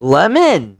Lemon.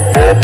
Oh,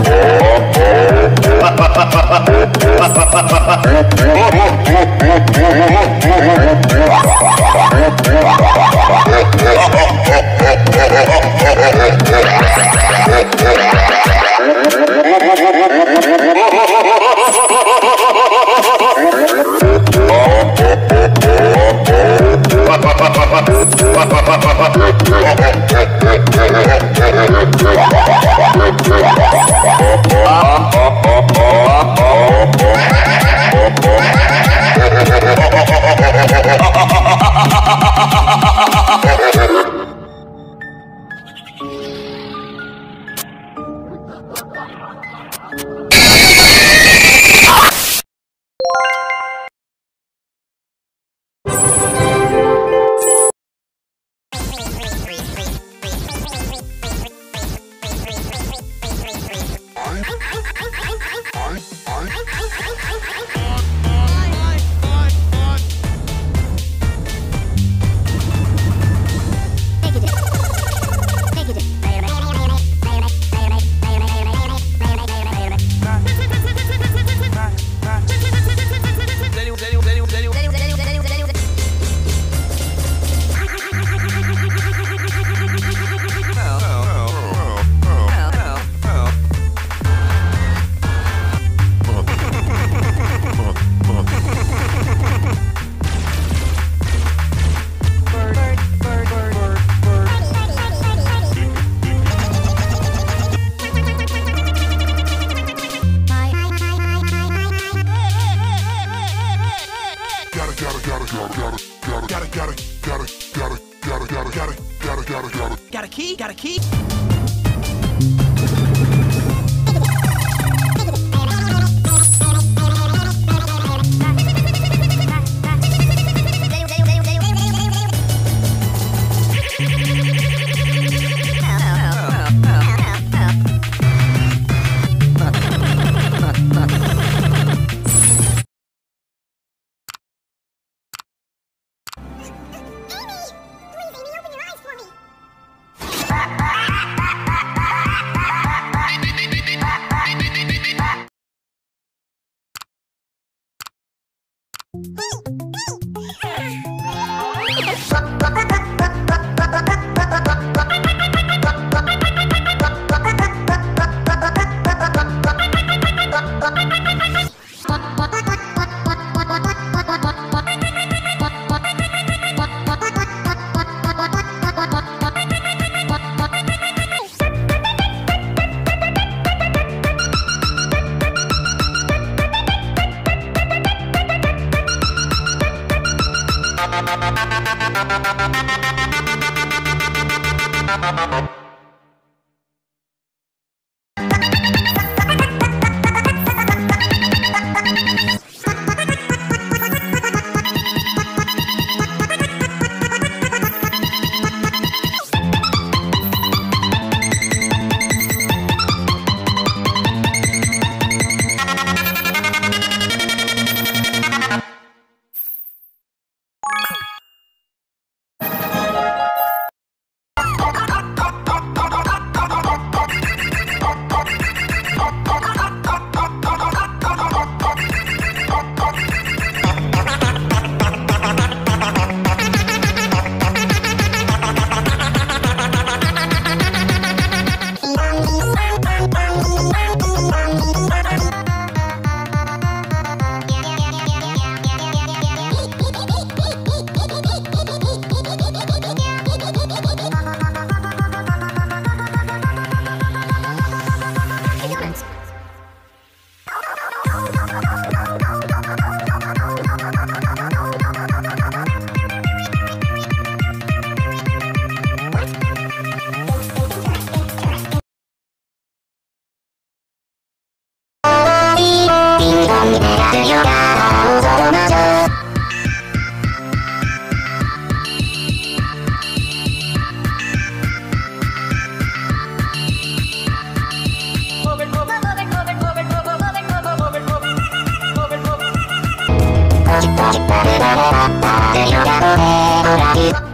引っだるならば誰だりも手をらぎ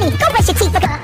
money. Go brush your teeth.